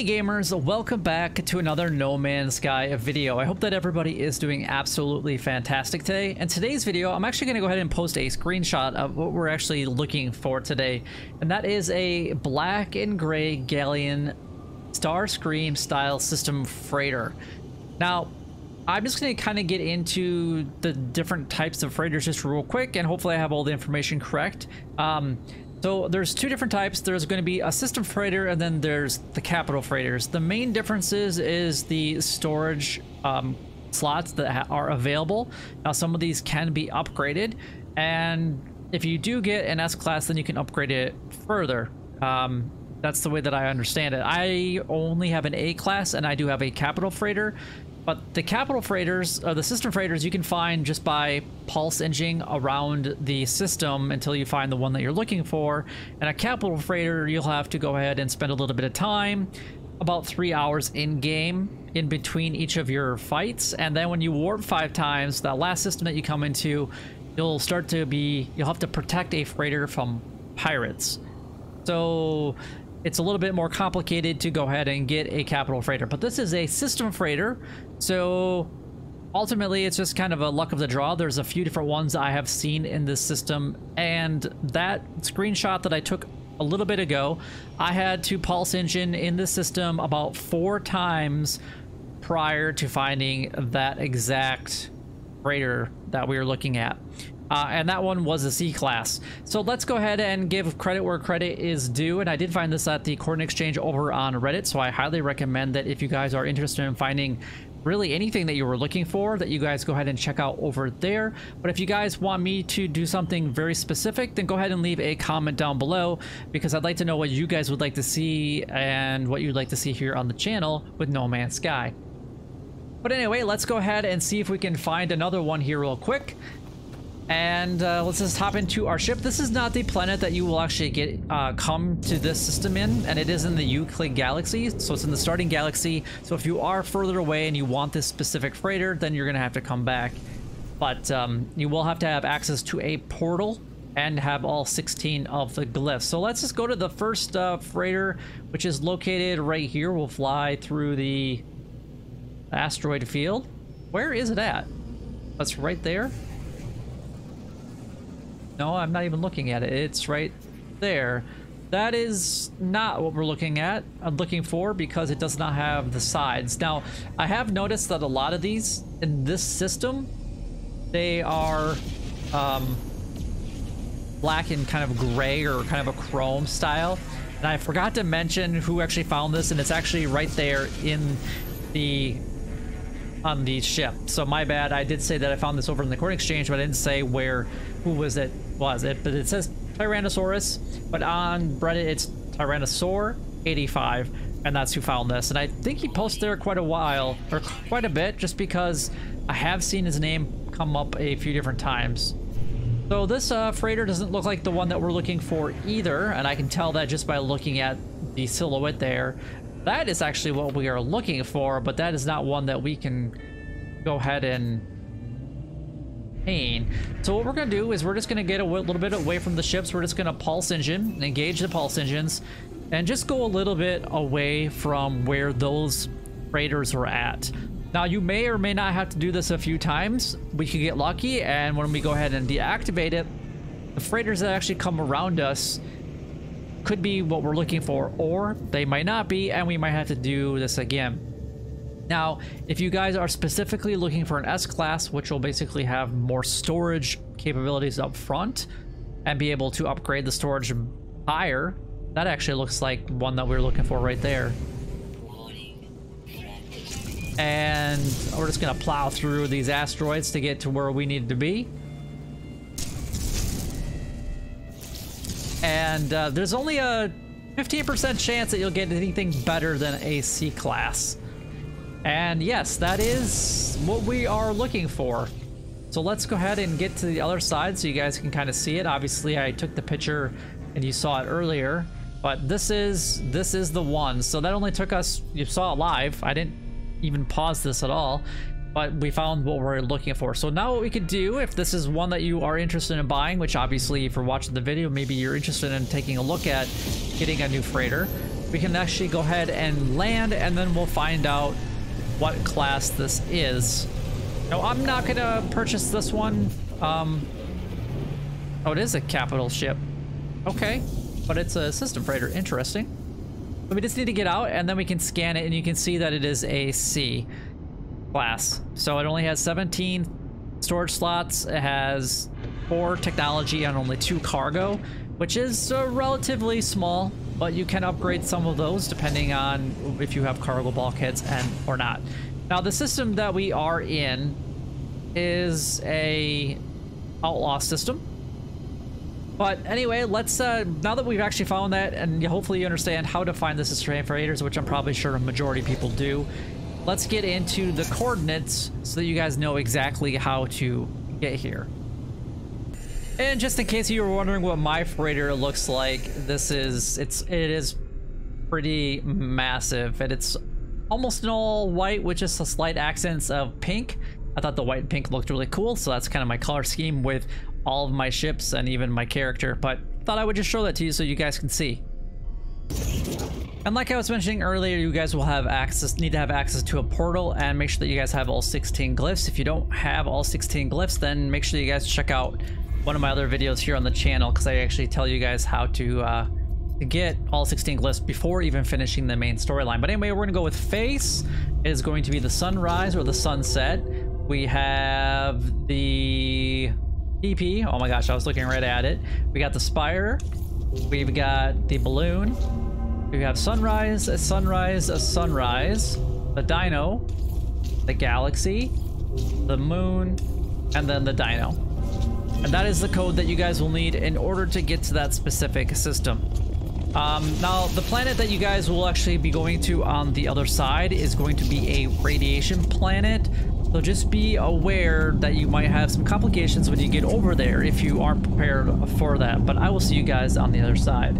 Hey gamers, welcome back to another No Man's Sky video. I hope that everybody is doing absolutely fantastic today. In today's video, I'm actually going to go ahead and post a screenshot of what we're actually looking for today. And that is a black and gray Galleon Starscream style system freighter. Now, I'm just going to kind of get into the different types of freighters just real quick, and hopefully I have all the information correct. Um, so there's two different types. There's going to be a system freighter and then there's the capital freighters. The main differences is the storage um, slots that are available. Now some of these can be upgraded and if you do get an S-Class then you can upgrade it further. Um, that's the way that I understand it. I only have an A-Class and I do have a capital freighter. But the capital freighters, or the system freighters, you can find just by pulse engine around the system until you find the one that you're looking for. And a capital freighter, you'll have to go ahead and spend a little bit of time, about three hours in-game, in between each of your fights. And then when you warp five times, that last system that you come into, you'll start to be, you'll have to protect a freighter from pirates. So it's a little bit more complicated to go ahead and get a capital freighter. But this is a system freighter, so ultimately it's just kind of a luck of the draw. There's a few different ones I have seen in this system, and that screenshot that I took a little bit ago, I had to pulse engine in the system about four times prior to finding that exact freighter that we were looking at. Uh, and that one was a C class. So let's go ahead and give credit where credit is due. And I did find this at the Coordinate Exchange over on Reddit, so I highly recommend that if you guys are interested in finding really anything that you were looking for that you guys go ahead and check out over there. But if you guys want me to do something very specific then go ahead and leave a comment down below because I'd like to know what you guys would like to see and what you'd like to see here on the channel with No Man's Sky. But anyway let's go ahead and see if we can find another one here real quick and uh, let's just hop into our ship. This is not the planet that you will actually get uh, come to this system in, and it is in the Euclid Galaxy, so it's in the starting galaxy. So if you are further away and you want this specific freighter, then you're gonna have to come back. But um, you will have to have access to a portal and have all 16 of the glyphs. So let's just go to the first uh, freighter, which is located right here. We'll fly through the asteroid field. Where is it at? That's right there. No, I'm not even looking at it. It's right there. That is not what we're looking at, I'm looking for, because it does not have the sides. Now, I have noticed that a lot of these in this system, they are um, black and kind of gray or kind of a chrome style. And I forgot to mention who actually found this, and it's actually right there in the on the ship. So my bad. I did say that I found this over in the coin exchange, but I didn't say where, who was it, was it. But it says Tyrannosaurus, but on Reddit it's Tyrannosaur 85, and that's who found this. And I think he posted there quite a while, or quite a bit, just because I have seen his name come up a few different times. So this uh, freighter doesn't look like the one that we're looking for either, and I can tell that just by looking at the silhouette there. That is actually what we are looking for, but that is not one that we can go ahead and pain. So what we're going to do is we're just going to get a little bit away from the ships. We're just going to pulse engine, engage the pulse engines, and just go a little bit away from where those freighters are at. Now, you may or may not have to do this a few times. We could get lucky, and when we go ahead and deactivate it, the freighters that actually come around us could be what we're looking for, or they might not be, and we might have to do this again. Now, if you guys are specifically looking for an S-Class, which will basically have more storage capabilities up front, and be able to upgrade the storage higher, that actually looks like one that we are looking for right there. And we're just going to plow through these asteroids to get to where we need to be. And uh, there's only a 15% chance that you'll get anything better than a C-Class. And yes, that is what we are looking for. So let's go ahead and get to the other side so you guys can kind of see it. Obviously, I took the picture and you saw it earlier, but this is this is the one. So that only took us, you saw it live. I didn't even pause this at all but we found what we're looking for. So now what we could do, if this is one that you are interested in buying, which obviously if you're watching the video, maybe you're interested in taking a look at getting a new freighter, we can actually go ahead and land and then we'll find out what class this is. No, I'm not gonna purchase this one. Um, oh, it is a capital ship. Okay, but it's a system freighter. Interesting. But we just need to get out and then we can scan it and you can see that it is a C class. So it only has 17 storage slots. It has four technology and only two cargo, which is uh, relatively small, but you can upgrade some of those depending on if you have cargo bulkheads and or not. Now the system that we are in is a outlaw system. But anyway, let's, uh, now that we've actually found that, and hopefully you understand how to find this Australian freighters, which I'm probably sure a majority of people do, let's get into the coordinates so that you guys know exactly how to get here. And just in case you were wondering what my freighter looks like, this is, it's, it is pretty massive, and it's almost an all white with just a slight accents of pink. I thought the white and pink looked really cool, so that's kind of my color scheme with all of my ships and even my character, but thought I would just show that to you so you guys can see. And like I was mentioning earlier, you guys will have access, need to have access to a portal and make sure that you guys have all 16 glyphs. If you don't have all 16 glyphs, then make sure you guys check out one of my other videos here on the channel because I actually tell you guys how to, uh, get all 16 glyphs before even finishing the main storyline. But anyway, we're gonna go with face. It is going to be the sunrise or the sunset. We have the PP. Oh my gosh, I was looking right at it. We got the Spire. We've got the Balloon. We have Sunrise, a Sunrise, a Sunrise. The Dino. The Galaxy. The Moon. And then the Dino. And that is the code that you guys will need in order to get to that specific system. Um, now, the planet that you guys will actually be going to on the other side is going to be a radiation planet. So just be aware that you might have some complications when you get over there if you aren't prepared for that. But I will see you guys on the other side.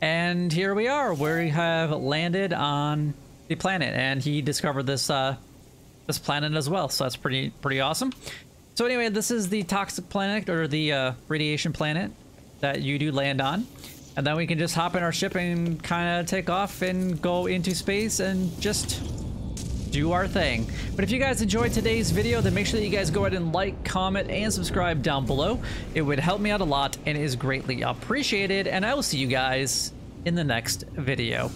And here we are. Where we have landed on the planet, and he discovered this uh, this planet as well. So that's pretty pretty awesome. So anyway, this is the toxic planet or the uh, radiation planet that you do land on. And then we can just hop in our ship and kind of take off and go into space and just do our thing. But if you guys enjoyed today's video, then make sure that you guys go ahead and like, comment, and subscribe down below. It would help me out a lot and is greatly appreciated. And I will see you guys in the next video.